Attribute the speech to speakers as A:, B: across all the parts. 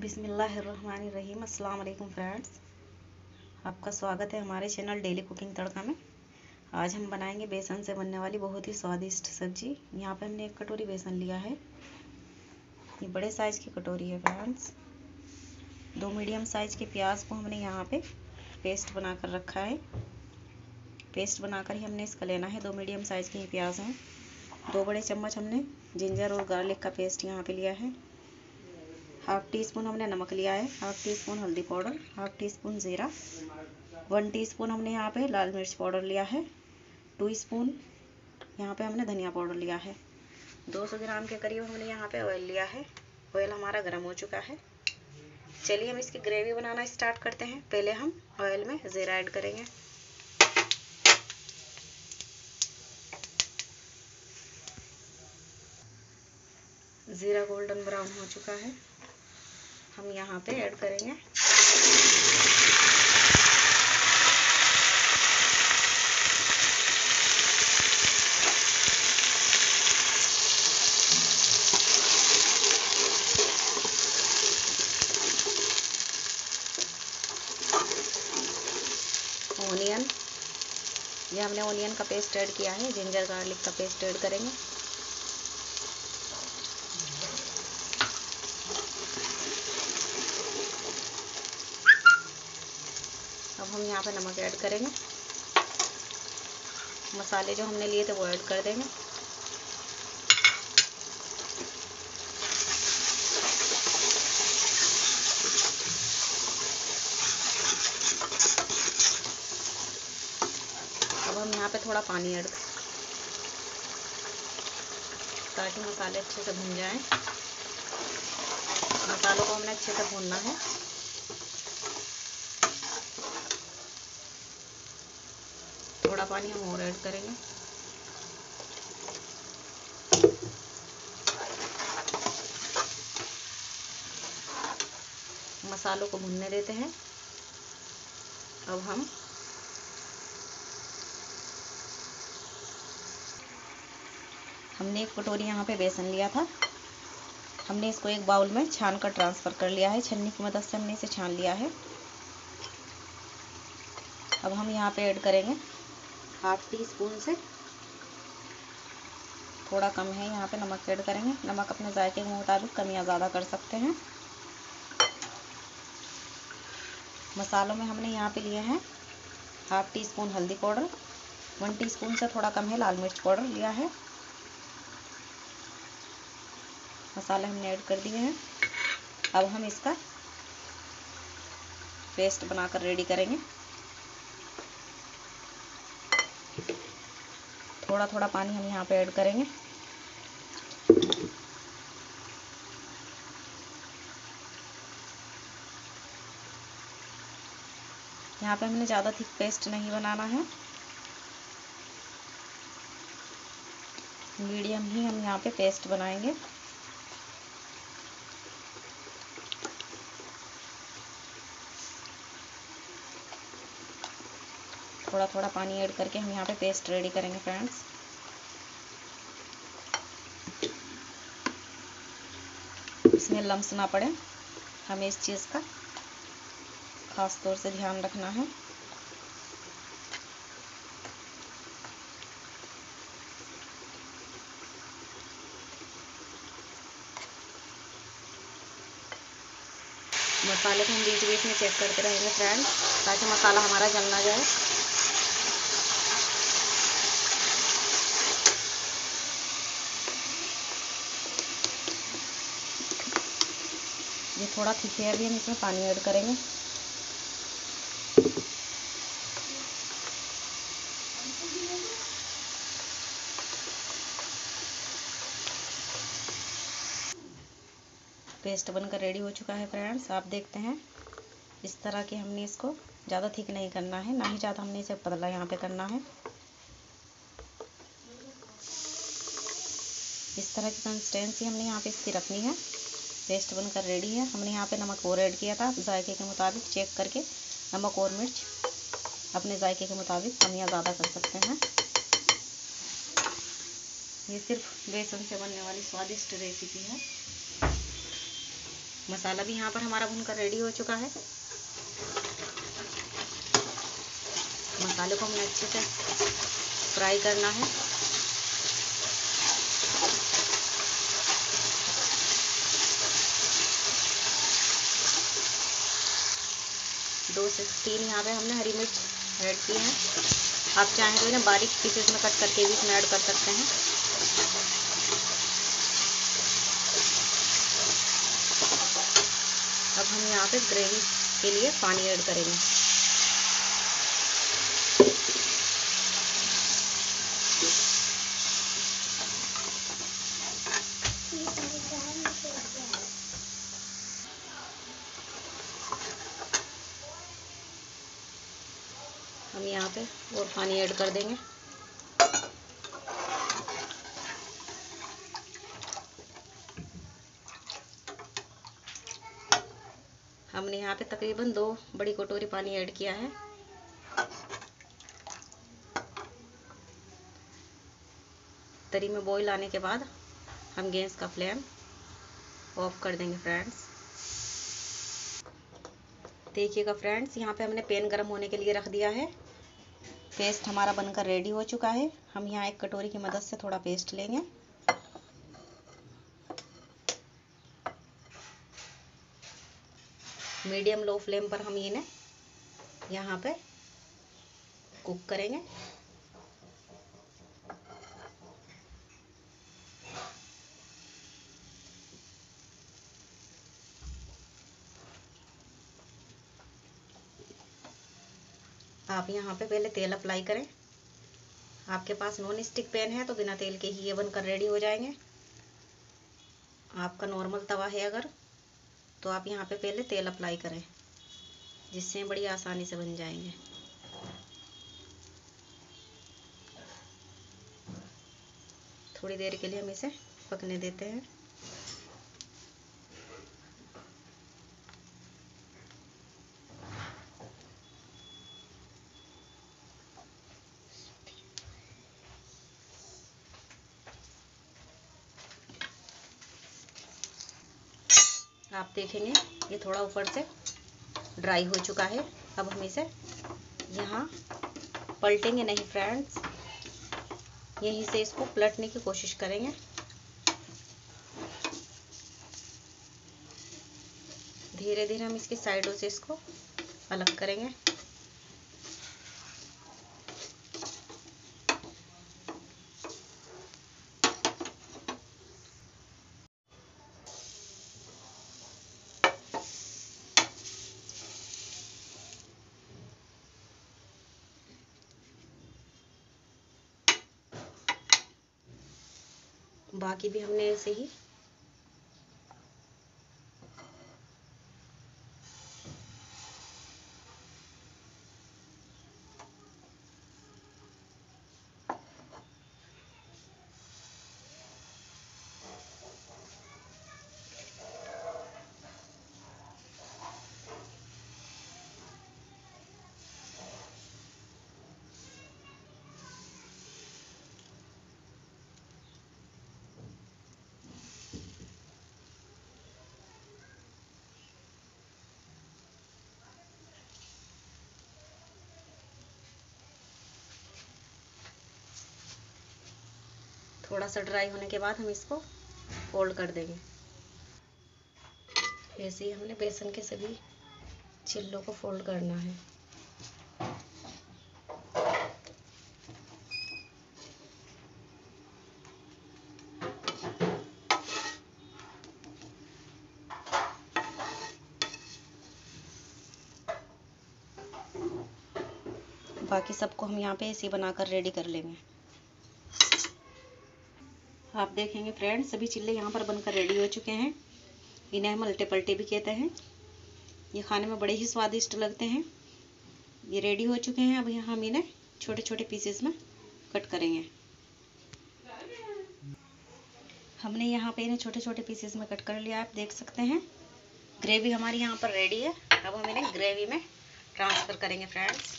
A: बिसमीम वालेकुम फ्रेंड्स। आपका स्वागत है हमारे चैनल डेली कुकिंग तड़का में। आज हम बनाएँगे बेसन से बनने वाली बहुत ही स्वादिष्ट सब्ज़ी। यहाँ पे हमने एक कटोरी बेसन लिया है। ये बड़े साइज़ की कटोरी है फ्रेंड्स। दो मीडियम साइज़ के प्याज को हमने यहाँ पे पेस्ट बनाकर रखा है। पेस्ट बनाकर ही हमने इसका लेना है। दो मीडियम साइज़ के ही प्याज हैं। दो बड़े चम्मच हमने जिंजर और गार्लिक का पेस्ट यहाँ पे लिया है। हाफ़ टी स्पून हमने नमक लिया है, हाफ़ टी स्पून हल्दी पाउडर, हाफ़ टी स्पून ज़ीरा, वन टी स्पून हमने यहाँ पे लाल मिर्च पाउडर लिया है, टू स्पून यहाँ पे हमने धनिया पाउडर लिया है। 200 ग्राम के करीब हमने यहाँ पे ऑयल लिया है ऑयल हमारा गर्म हो चुका है। चलिए हम इसकी ग्रेवी बनाना स्टार्ट करते हैं, पहले हम ऑयल में ज़ीरा ऐड करेंगे। ज़ीरा गोल्डन ब्राउन हो चुका है। हम यहाँ पे ऐड करेंगे। ऑनियन ये हमने ऑनियन का पेस्ट ऐड किया है जिंजर गार्लिक का पेस्ट ऐड करेंगे। हम यहाँ पे नमक ऐड करेंगे। मसाले जो हमने लिए थे वो ऐड कर देंगे। अब हम यहाँ पे थोड़ा पानी ऐड ताकि मसाले अच्छे से भुन जाएँ। मसालों को हमने अच्छे से भूनना है। थोड़ा पानी हम और ऐड करेंगे। मसालों को भुनने देते हैं। अब हम हमने एक कटोरी यहाँ पे बेसन लिया था। हमने इसको एक बाउल में छान कर ट्रांसफ़र कर लिया है। छन्नी की मदद से हमने इसे छान लिया है। अब हम यहाँ पे ऐड करेंगे। हाफ़ टी स्पून से। थोड़ा कम है, यहाँ पे नमक ऐड करेंगे। नमक अपने जायके के मुताबिक कम या ज़्यादा कर सकते हैं। मसालों में हमने यहाँ पे लिए हैं हाफ़ टी स्पून हल्दी पाउडर, वन टी स्पून से थोड़ा कम है लाल मिर्च पाउडर लिया है। मसाले हमने ऐड कर दिए हैं। अब हम इसका पेस्ट बनाकर रेडी करेंगे। थोड़ा थोड़ा पानी हम यहाँ पे ऐड करेंगे। यहाँ पे हमने ज़्यादा थिक पेस्ट नहीं बनाना है। मीडियम ही हम यहाँ पे पेस्ट बनाएँगे। थोड़ा थोड़ा पानी ऐड करके हम यहाँ पे पेस्ट रेडी करेंगे फ्रेंड्स इसमें लम्स ना पड़े। हमें इस चीज़ का ख़ास तौर से ध्यान रखना है। मसाले को हम बीच बीच में चेक करते रहेंगे फ्रेंड्स ताकि मसाला हमारा जल ना जाए। थोड़ा थिक है, अभी हम इसमें पानी ऐड करेंगे। पेस्ट बनकर रेडी हो चुका है फ्रेंड्स, आप देखते हैं। इस तरह की हमने इसको ज़्यादा थिक नहीं करना है, ना ही ज़्यादा हमने इसे पतला यहाँ पे करना है। इस तरह की कंसिस्टेंसी हमने यहाँ पे इसकी रखनी है। पेस्ट बनकर रेडी है। हमने यहाँ पे नमक और ऐड किया था। जायके के मुताबिक चेक करके नमक और मिर्च अपने जायके के मुताबिक कम या ज़्यादा कर सकते हैं। ये सिर्फ़ बेसन से बनने वाली स्वादिष्ट रेसिपी है। मसाला भी यहाँ पर हमारा भुनकर रेडी हो चुका है। मसाले को हमें अच्छे से फ्राई करना है। दो से तीन यहाँ पे हमने हरी मिर्च ऐड की है। आप चाहें तो ना बारीक पीसेस में कट करके भी इसमें ऐड कर सकते हैं। अब हम यहाँ पे ग्रेवी के लिए पानी ऐड करेंगे। हम यहाँ पे और पानी ऐड कर देंगे। हमने यहाँ पे तकरीबन दो बड़ी कटोरी पानी ऐड किया है। तरी में बॉईल आने के बाद हम गैस का फ्लेम ऑफ़ कर देंगे फ्रेंड्स देखिएगा फ्रेंड्स यहाँ पे हमने पेन गर्म होने के लिए रख दिया है। पेस्ट हमारा बनकर रेडी हो चुका है। हम यहाँ एक कटोरी की मदद से थोड़ा पेस्ट लेंगे। मीडियम लो फ्लेम पर हम इन्हें यहाँ पे कुक करेंगे। आप यहाँ पे पहले तेल अप्लाई करें। आपके पास नॉन स्टिक पैन है तो बिना तेल के ही ये बनकर रेडी हो जाएँगे। आपका नॉर्मल तवा है अगर तो आप यहाँ पे पहले तेल अप्लाई करें, जिससे बड़ी आसानी से बन जाएँगे। थोड़ी देर के लिए हम इसे पकने देते हैं आप देखेंगे। ये थोड़ा ऊपर से ड्राई हो चुका है। अब हम इसे यहाँ पलटेंगे नहीं फ्रेंड्स यहीं से इसको पलटने की कोशिश करेंगे। धीरे धीरे हम इसके साइडों से इसको अलग करेंगे। बाकी भी हमने ऐसे ही थोड़ा सा ड्राई होने के बाद हम इसको फोल्ड कर देंगे। ऐसे ही हमने बेसन के सभी चिल्लों को फोल्ड करना है। बाकी सबको हम यहाँ पे ऐसे बनाकर रेडी कर लेंगे। आप देखेंगे फ्रेंड्स सभी चिल्ले यहाँ पर बनकर रेडी हो चुके हैं। इन्हें हम अल्टे पल्टे भी कहते हैं। ये खाने में बड़े ही स्वादिष्ट लगते हैं। ये रेडी हो चुके हैं। अब यहाँ हम इन्हें छोटे छोटे पीसेस में कट करेंगे। हमने यहाँ पे इन्हें छोटे छोटे पीसेस में कट कर लिया। आप देख सकते हैं। ग्रेवी हमारी यहाँ पर रेडी है। अब हम इन्हें ग्रेवी में ट्रांसफ़र करेंगे फ्रेंड्स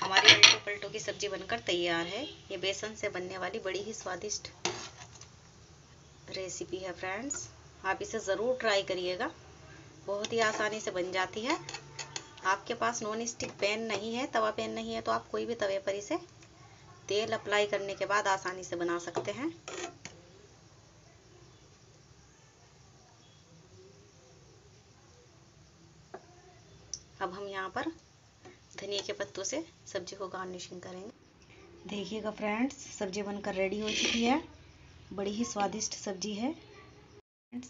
A: हमारी उल्टो पलटो की सब्ज़ी बनकर तैयार है। ये बेसन से बनने वाली बड़ी ही स्वादिष्ट रेसिपी है फ्रेंड्स आप इसे ज़रूर ट्राई करिएगा। बहुत ही आसानी से बन जाती है। आपके पास नॉन स्टिक पैन नहीं है, तवा पैन नहीं है तो आप कोई भी तवे पर इसे तेल अप्लाई करने के बाद आसानी से बना सकते हैं। अब हम यहाँ पर धनिया के पत्तों से सब्ज़ी को गार्निशिंग करेंगे। देखिएगा फ्रेंड्स, सब्ज़ी बनकर रेडी हो चुकी है। बड़ी ही स्वादिष्ट सब्ज़ी है। फ्रेंड्स,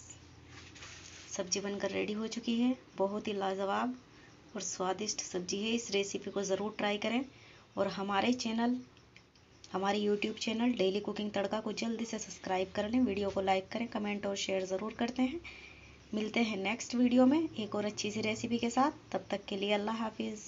A: सब्ज़ी बनकर रेडी हो चुकी है। बहुत ही लाजवाब और स्वादिष्ट सब्ज़ी है। इस रेसिपी को ज़रूर ट्राई करें और हमारे चैनल हमारे YouTube channel daily cooking Tadka को जल्दी से सब्सक्राइब कर लें। वीडियो को लाइक करें कमेंट और शेयर ज़रूर करते हैं। मिलते हैं नेक्स्ट वीडियो में एक और अच्छी सी रेसिपी के साथ। तब तक के लिए अल्लाह हाफिज़।